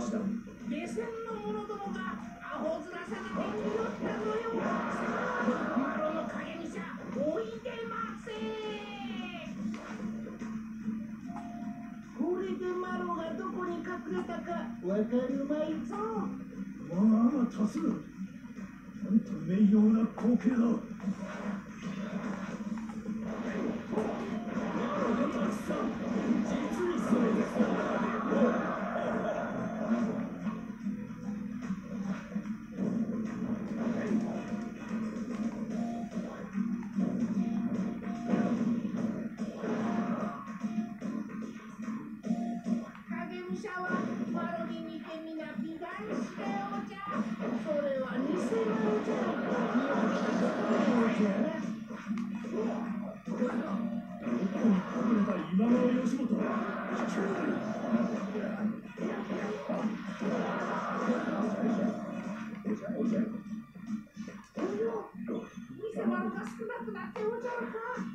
した。下船の者どもがアホ面さに手に寄ったのよマロの影にじゃおいでませこれでマロがどこに隠れたかわかるまいぞまあ多数なんと名誉な光景だ今川義元およ偽物が少なくなっておじゃるか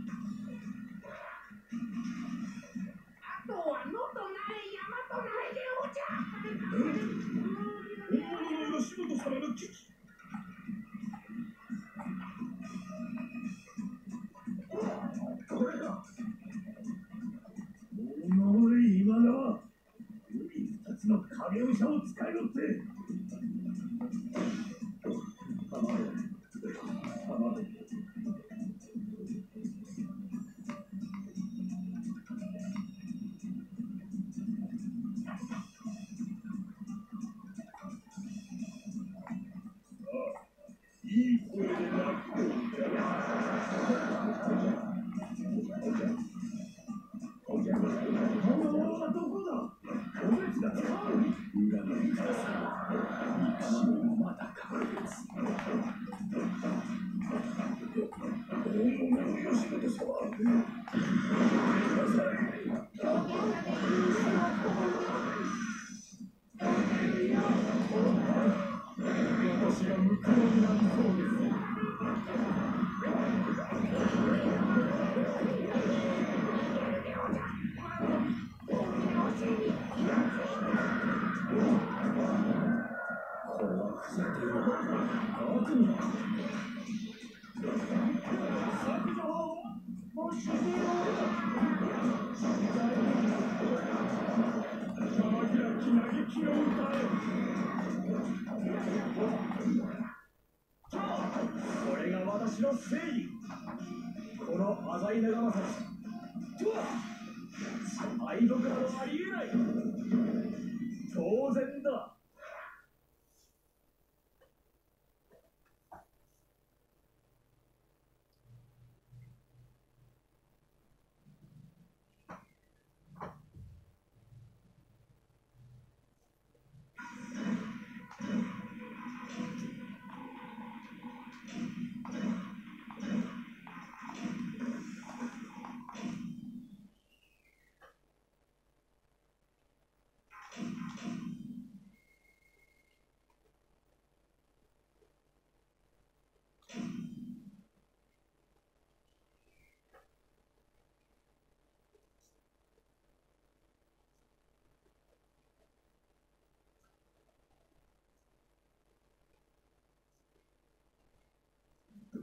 つの影武者を使いろって構え構えいい声で鳴く本悪夢だこれが私の正義。この浅井長政。愛読などありえない。